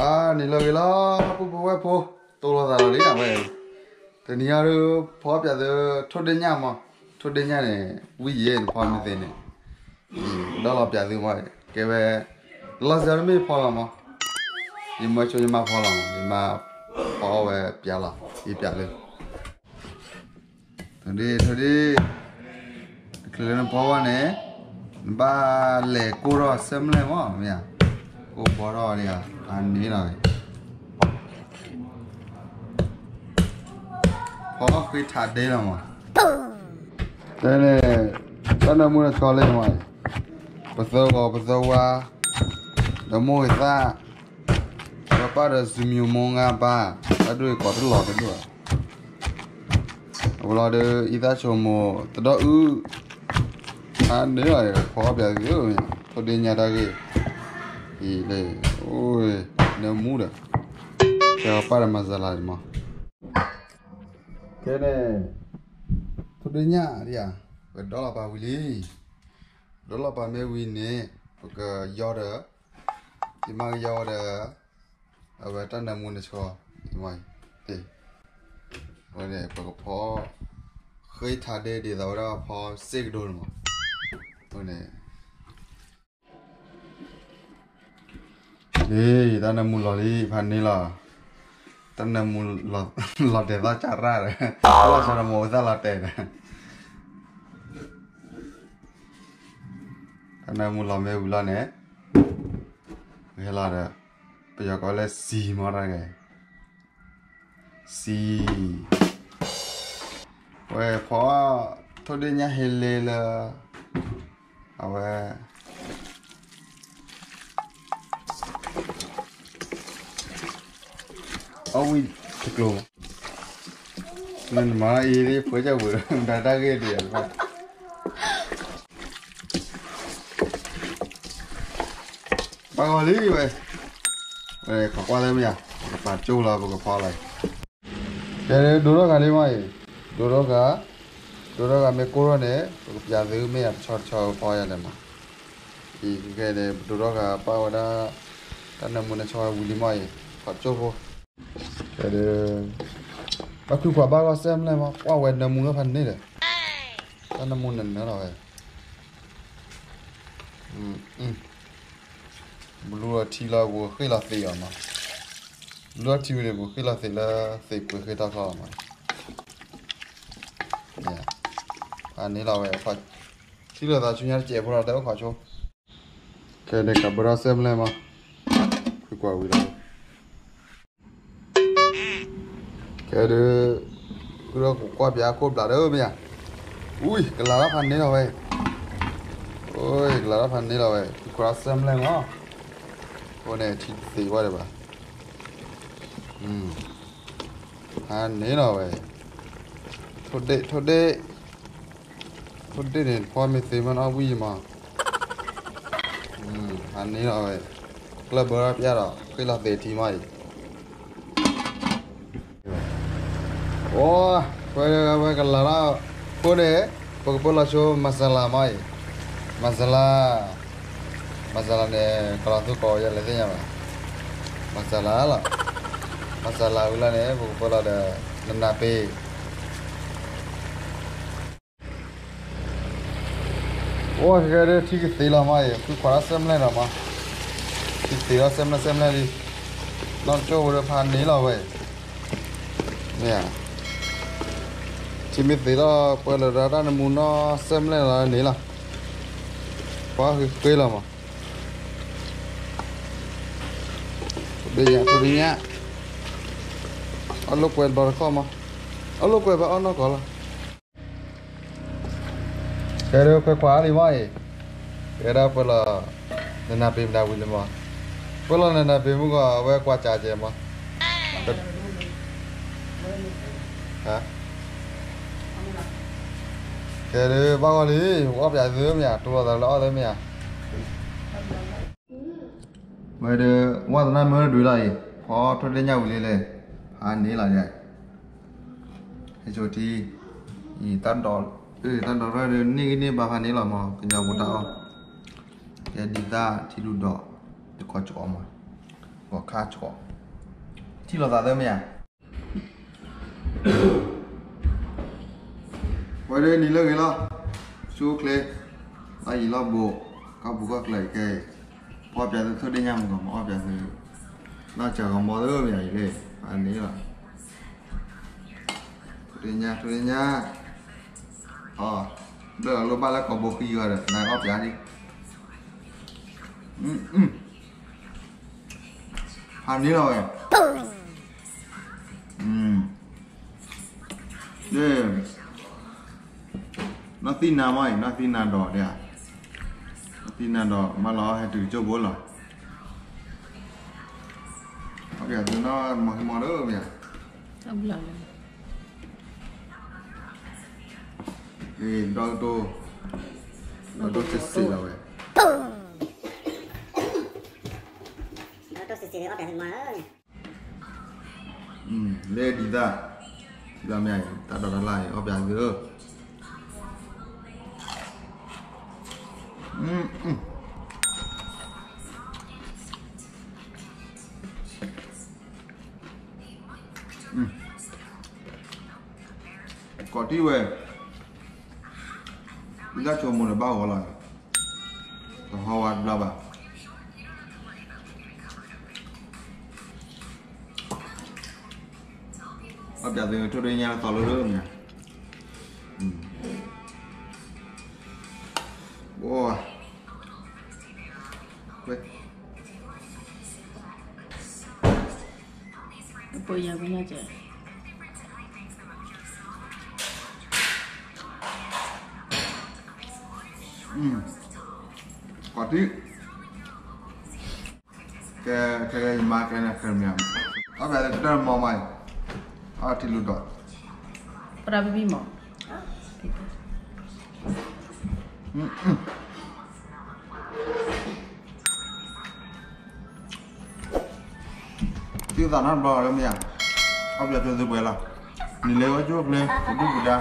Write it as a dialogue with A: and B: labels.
A: အာနေလောကေလာပူပဝဲဖိုးတော်လာတာလေးတာပဲတနည်းအားဖြင့်ဖောပြတဲ့ထုတ်တဲ့ညမှာထုတ်တဲ့ညနဲ့ဝီရဲ့ဖောမသိနေတော့လာပြသေးမှာကဲပဲလာဇာမေဖောလာမှာဒီမချိုဒီမဖောလာဒီမပေါ်ဝဲပြလာဒီပြလေးတနေ့တနေ့ကလန်ပေါ်ဝနဲ့ဘာလေကိုရောဆမ်လဲမောမြာ cô phó đò đi à? Ăn đi rồi có cái thà đây là mà? Đây này tao đã mua cho lên mà bắt đầu vào bắt đầu qua. Đã mua ra và ba đã zoom nhiều mong à ba. Đã đuổi có cái lọ cái đuổi Kalau cho ita cuma đó ư. Ăn đấy là khó bẻ dữ rồi. Thôi đi nhà đây y le uy no mura se va para más al alma que ne tu de nya ya ve dola pa wili dola pa me wi ne ka yora ti ma yora a ve tan na mun ne cho ti ma ti wa ne pa ko pho เคยทาเดดีเราได้พอเสกโดนมั้งตัวเนี่ย Hey, tanam mulali vanilla. Tanam mul la la de va charrar. La sara mo da la te. Tanam mul la me bula ne. Me la da. Pya ko le si mara ge. Si. We pho thodi nya hele la. Awe. always to glow. Nan ma iri poja bu data ke dia. Pagwali we. Eh, kakwa le mia. Pa chou la bu ka pa lai. Tere duro ga le mai. Duro ga duro ga me koro ne pya ve me ya chor chor pa ya le ma. Ki ke le duro ga pa wada tanamuna chwa wuli mai. Pa chou เด้อก็คือขวาบ้าก็เซมเลยมั้งว่าเวนนำมูนก็พันนี่เลยถ้านำมูนนั่นนะเราเองอืมอืมบลูทีลาวัวขึ้นละเสียมาบลูทีเนี่ยบุขึ้นละเสียละเสียไปขึ้นตาข้ามาเนี่ยอันนี้เราเองขอที่เราจอตาชุนยาเจ็บพวกเราได้ก็ขอชมแค่เด็กกับบราเซมเลยมั้งคือกว่าวิลา แกดูเรื่องของความยาโคตรบลาเด้อร์มั้ยอุ้ยกระลาพันนี้เราไปโอ้ยกระลาพันนี้เราไปกราสแซมแรงอ่อคนเนี่ยชิดสีว่าเลยปะอืมอันนี้เราไปทดเดทดเดทดเดเนี่ยพ่อไม่สีมันเอาวิ่งมาอืมอันนี้เราไปกระเบิดยาเราคือเราเตะทีใหม่ masala masala này kalau tu kau yang lainnya apa masala lah masala là ni cô cô là ada nenape wow, cái này thì cái tí là mai, cứ khóa xem lên là mà. Thì tí là xem là xem lên đi. Nó cho được phan ní là vậy. Nè chỉ biết tí là bây giờ ra ra muốn nó xem lên là ní là quá cây là mà đi nhá tôi đi nhá ở lúc quên bảo không mà ở lúc quên bảo nó có là Kaya ko kwa ali mai. Kaya pala nana pim da wili ma. Pala nana pim ko we kwa cha je ma. Hả? ကဲလေဘာကလေးဘာပြသေးမရတူတော်တော်သေးမရမဲဒဝါဒနာမဲတွေ့လိုက်ဟောထွက်တဲ့ညဝလေးလေဟာနေလာရဲ့ဟဲ့ချိုတီဤတန်တော်အေးတန်တော်ရဲနေနေဘာခနေလာမကညာဝတာအောင်ကဲဒီတာတီလူတော့ဒီခေါ်ချောမှာဘောခါချောတီလာတာသေးမရ đây đi lên cái lo. Chú kle ai lo bộ các bố các lại cái hoa bia tôi thôi đi nhầm còn hoa bia thì nó chờ còn mò nữa vậy đi anh ấy là thôi đi nha thôi đi nha. Ờ giờ lúc ba là có bộ phi rồi. Này hoa bia đi. Ừ ừ. Hành đi rồi. Ừ. Yeah tin nào mày nó tin nào đỏ đấy à? Nó tin nào đỏ mà nó hay từ châu bố rồi nó kìa từ nó mò mò đỡ mày à
B: Ông lần
A: thì đo tô. Đo tô chết xì rồi.
C: Nó tôi sẽ ở đây mà ơi.
A: ừ lê đi ra. Ra mày ta đo đo lại ở nhà nữa ừ ừ có tí về. Đi ra cho một là bao gọi là hoa hoa bà ở nhà thì cho đây nha tao lỡ nha. Ừ. klik
B: punya
A: hmm. Tadi ke ke makan akan yang ada kita mau main? Ah, ada ludot
B: berapa bimo
A: Hmm. hmm. ตีตานั่นเปล่าแล้วเนี่ยเอาแบบเจอสิบเวลานี่เลวจุกเลยดูกูจ้า